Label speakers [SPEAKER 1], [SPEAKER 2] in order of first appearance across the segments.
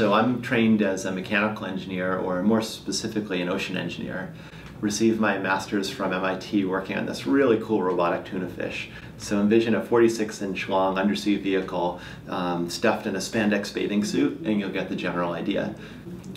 [SPEAKER 1] So I'm trained as a mechanical engineer, or more specifically an ocean engineer. Received my master's from MIT working on this really cool robotic tuna fish. So envision a 46 inch long undersea vehicle um, stuffed in a spandex bathing suit and you'll get the general idea.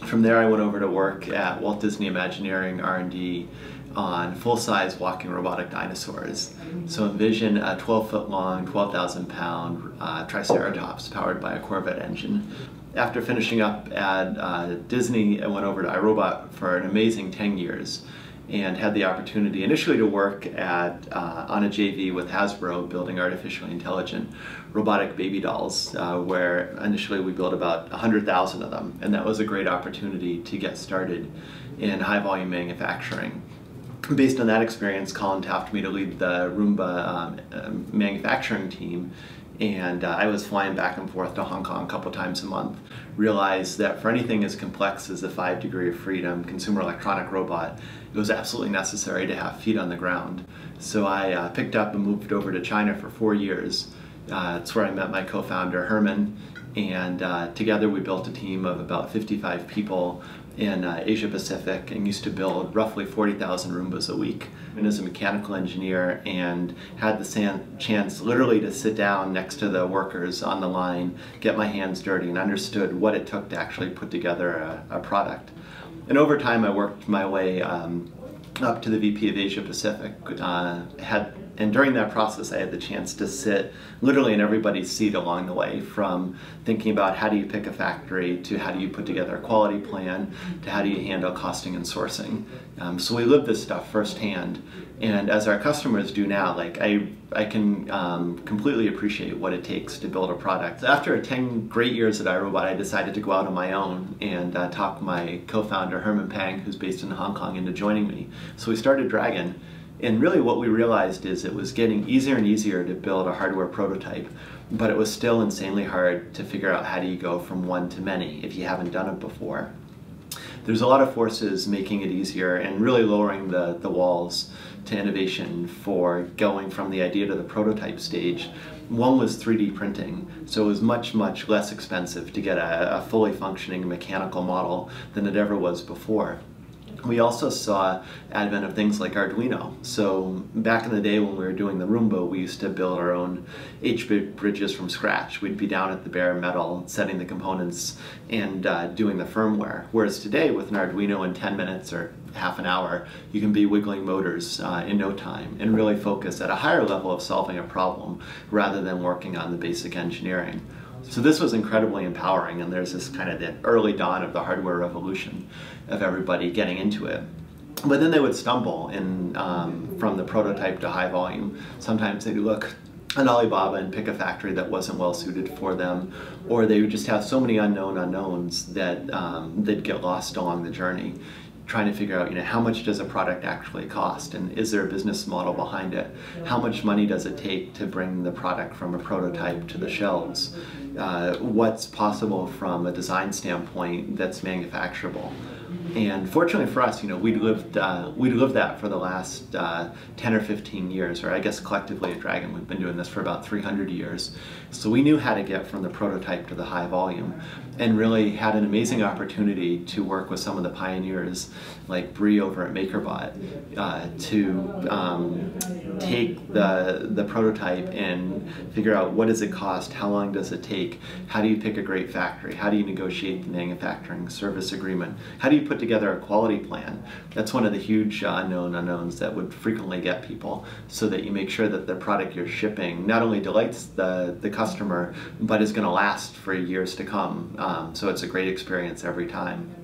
[SPEAKER 1] From there I went over to work at Walt Disney Imagineering R&D on full-size walking robotic dinosaurs. So envision a 12 foot long, 12,000 pound uh, Triceratops powered by a Corvette engine. After finishing up at uh, Disney, I went over to iRobot for an amazing 10 years and had the opportunity initially to work at uh, on a JV with Hasbro building artificially intelligent robotic baby dolls uh, where initially we built about 100,000 of them and that was a great opportunity to get started in high volume manufacturing based on that experience, Colin tapped me to lead the Roomba um, uh, manufacturing team. And uh, I was flying back and forth to Hong Kong a couple times a month. Realized that for anything as complex as the five degree of freedom consumer electronic robot, it was absolutely necessary to have feet on the ground. So I uh, picked up and moved over to China for four years. Uh, it's where I met my co-founder Herman, and uh, together we built a team of about 55 people in uh, Asia Pacific and used to build roughly 40,000 Roombas a week. And as a mechanical engineer and had the chance literally to sit down next to the workers on the line, get my hands dirty and understood what it took to actually put together a, a product. And over time I worked my way um, up to the VP of Asia Pacific, uh, had and during that process, I had the chance to sit literally in everybody's seat along the way from thinking about how do you pick a factory to how do you put together a quality plan to how do you handle costing and sourcing. Um, so we lived this stuff firsthand. And as our customers do now, like I, I can um, completely appreciate what it takes to build a product. After 10 great years at iRobot, I decided to go out on my own and uh, talk my co-founder Herman Pang, who's based in Hong Kong, into joining me. So we started Dragon. And really what we realized is it was getting easier and easier to build a hardware prototype, but it was still insanely hard to figure out how do you go from one to many if you haven't done it before. There's a lot of forces making it easier and really lowering the, the walls to innovation for going from the idea to the prototype stage. One was 3D printing, so it was much, much less expensive to get a, a fully functioning mechanical model than it ever was before we also saw advent of things like Arduino. So back in the day when we were doing the Roomba, we used to build our own H-bit bridges from scratch. We'd be down at the bare metal, setting the components and uh, doing the firmware. Whereas today with an Arduino in 10 minutes or half an hour, you can be wiggling motors uh, in no time and really focus at a higher level of solving a problem rather than working on the basic engineering. So this was incredibly empowering and there's this kind of the early dawn of the hardware revolution of everybody getting into it. But then they would stumble in, um, from the prototype to high volume. Sometimes they'd look at Alibaba and pick a factory that wasn't well suited for them, or they would just have so many unknown unknowns that um, they'd get lost along the journey trying to figure out, you know, how much does a product actually cost and is there a business model behind it? How much money does it take to bring the product from a prototype to the shelves? Uh, what's possible from a design standpoint that's manufacturable? And fortunately for us, you know, we'd lived uh, we'd lived that for the last uh, 10 or 15 years, or I guess collectively at Dragon, we've been doing this for about 300 years. So we knew how to get from the prototype to the high volume, and really had an amazing opportunity to work with some of the pioneers like Bre over at MakerBot uh, to um, take the the prototype and figure out what does it cost, how long does it take, how do you pick a great factory, how do you negotiate the manufacturing service agreement, how do you put together a quality plan. That's one of the huge uh, unknown unknowns that would frequently get people so that you make sure that the product you're shipping not only delights the, the customer, but is going to last for years to come. Um, so it's a great experience every time.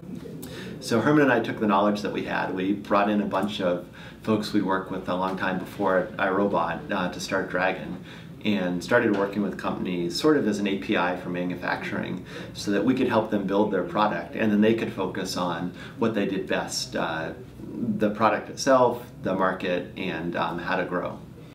[SPEAKER 1] So Herman and I took the knowledge that we had. We brought in a bunch of folks we'd worked with a long time before at iRobot uh, to start Dragon and started working with companies sort of as an API for manufacturing so that we could help them build their product and then they could focus on what they did best, uh, the product itself, the market, and um, how to grow.